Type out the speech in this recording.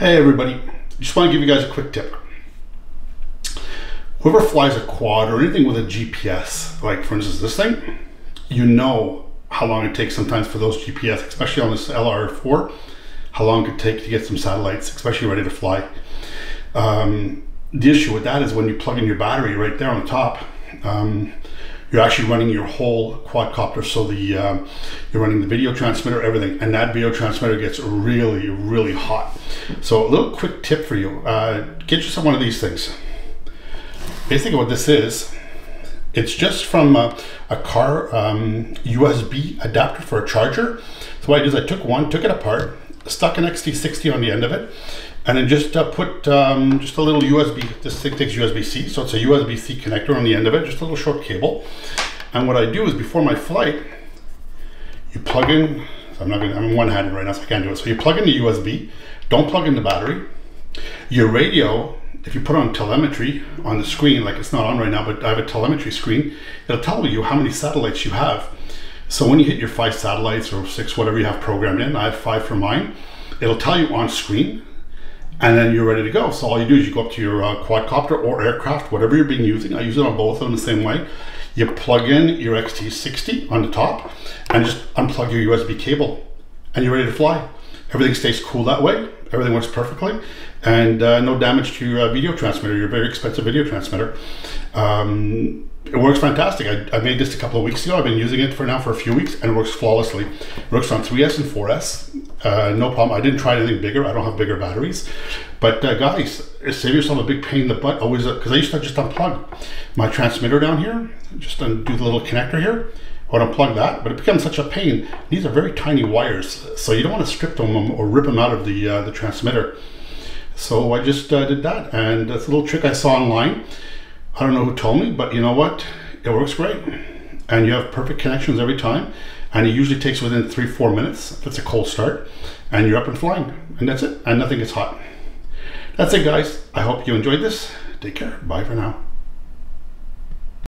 Hey everybody, just want to give you guys a quick tip. Whoever flies a quad or anything with a GPS, like for instance this thing, you know how long it takes sometimes for those GPS, especially on this LR4, how long it could take to get some satellites, especially ready to fly. Um, the issue with that is when you plug in your battery right there on the top, um, you're actually running your whole quadcopter. So the um, you're running the video transmitter, everything, and that video transmitter gets really, really hot. So a little quick tip for you: uh, get yourself one of these things. Basically, what this is, it's just from a, a car um, USB adapter for a charger. So what I did is I took one, took it apart, stuck an XT60 on the end of it, and then just uh, put um, just a little USB, this thing takes USB-C, so it's a USB-C connector on the end of it, just a little short cable. And what I do is before my flight, you plug in, so I'm not gonna, I'm one-handed right now, so I can't do it. So you plug in the USB, don't plug in the battery. Your radio, if you put on telemetry on the screen, like it's not on right now, but I have a telemetry screen, it'll tell you how many satellites you have. So when you hit your five satellites or six, whatever you have programmed in, I have five for mine, it'll tell you on screen and then you're ready to go. So all you do is you go up to your uh, quadcopter or aircraft, whatever you're being using. I use it on both of them the same way. You plug in your XT60 on the top and just unplug your USB cable and you're ready to fly. Everything stays cool that way. Everything works perfectly and uh, no damage to your uh, video transmitter, your very expensive video transmitter. Um, it works fantastic. I, I, made this a couple of weeks ago. I've been using it for now for a few weeks and it works flawlessly. It works on 3S and 4S. Uh, no problem. I didn't try anything bigger. I don't have bigger batteries. But uh, guys, save yourself a big pain in the butt. Always, because uh, I used to just unplug my transmitter down here, just undo the little connector here. I would unplug that, but it becomes such a pain. These are very tiny wires, so you don't want to strip them or rip them out of the uh, the transmitter. So I just uh, did that, and that's a little trick I saw online. I don't know who told me, but you know what? It works great. And you have perfect connections every time. And it usually takes within three, four minutes it's a cold start. And you're up and flying. And that's it. And nothing gets hot. That's it, guys. I hope you enjoyed this. Take care. Bye for now.